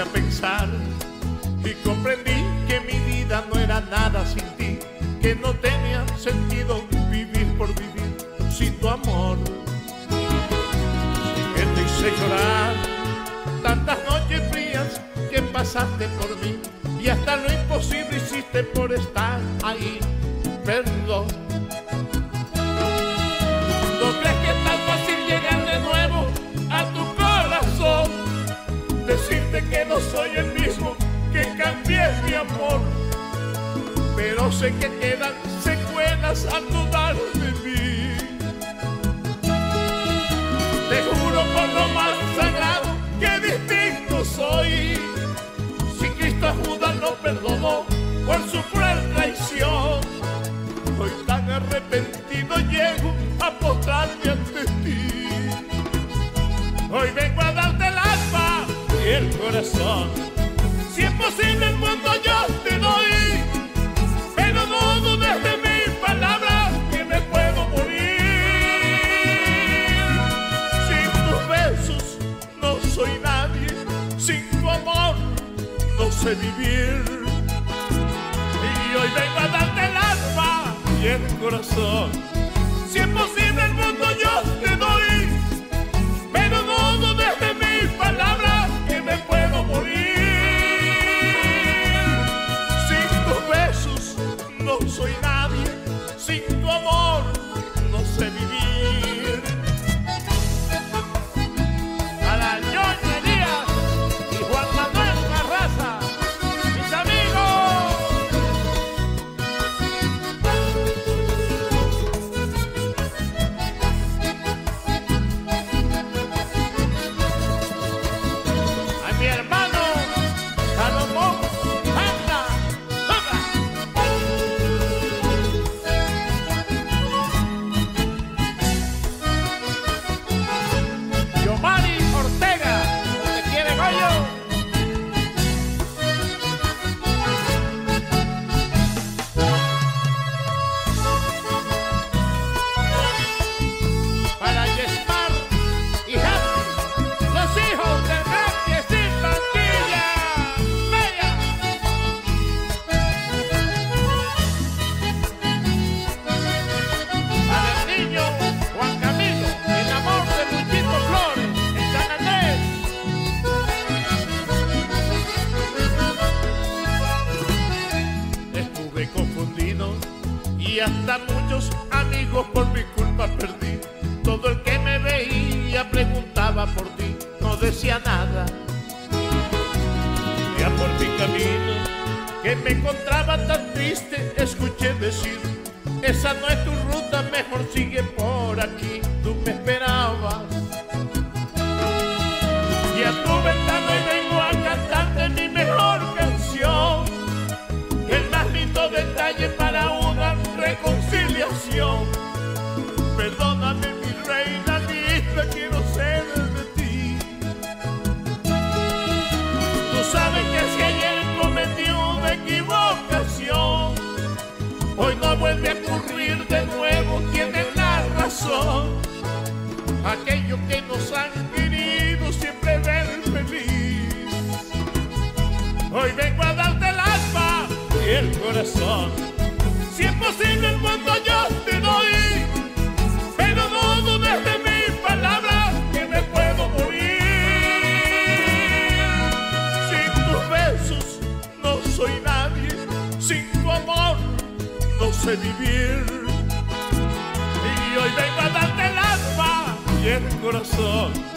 a pensar y comprendí que mi vida no era nada sin ti, que no tenía sentido vivir por vivir sin tu amor. Que te hice llorar tantas noches frías que pasaste por mí y hasta lo imposible hiciste por estar ahí. Perdón. Pero sé que quedan secuelas al dudar de mí. Te juro por lo más sagrado que distinto soy. Si Cristo a Judas no perdonó por su cruel traición, hoy tan arrepentido llego a postrarme ante ti. Hoy vengo a darte el alma y el corazón. Si es posible mundo yo sin tu amor no sé vivir. Y hoy vengo a darte el alma y el corazón. Si es posible y hasta muchos amigos por mi culpa perdí. Todo el que me veía preguntaba por ti, no decía nada. Ya por mi camino, que me encontraba tan triste, escuché decir, esa no es tu ruta, mejor sigue por aquí, tú vuelve a ocurrir de nuevo, tienes la razón. Aquellos que nos han querido siempre ver feliz. Hoy vengo a darte el alma y el corazón. Si es posible el mundo yo vivir. Y hoy vengo a darte el alma y el corazón.